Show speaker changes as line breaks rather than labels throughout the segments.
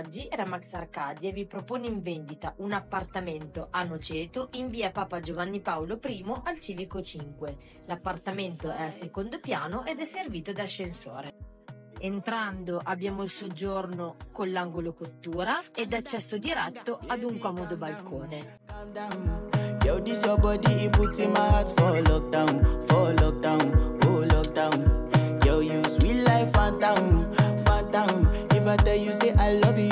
Oggi Remax Arcadia vi propone in vendita un appartamento a Noceto in via Papa Giovanni Paolo I al Civico 5. L'appartamento è al secondo piano ed è servito da ascensore. Entrando abbiamo il soggiorno con l'angolo cottura ed accesso diretto ad un comodo balcone. I love you,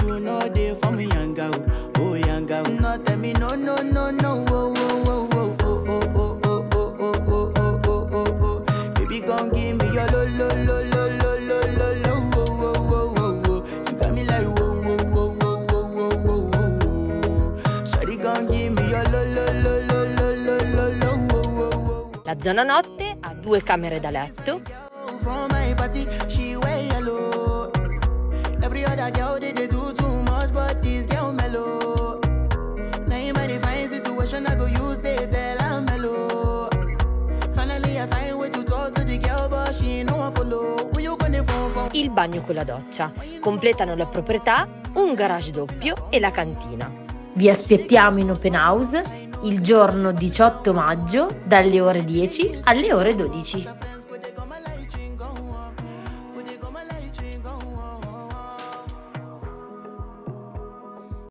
girl, oh young girl. No tell me no, no, no, no, oh, oh, oh, oh, oh, oh, oh, oh, oh, oh, oh, oh, oh, oh. Baby, gon' give me your lo, lo, lo, lo, lo, lo, lo, lo, oh, oh, oh, oh, oh. You got me like whoa, whoa, whoa, whoa, whoa, whoa, whoa, whoa. Shawty gon' give me your lo, lo, lo, lo, lo, lo, lo, lo, oh, oh, oh. La zona notte ha due camere da letto. From my party, she wear yellow. Situation, I go use they tell I'm mellow. Finally, I find way to talk to the girl, but she ain't no one follow. Who you gonna phone for? Il bagno con la doccia. Completano la proprietà un garage doppio e la cantina. Vi aspettiamo in open house il giorno 18 maggio dalle ore 10 alle ore 12.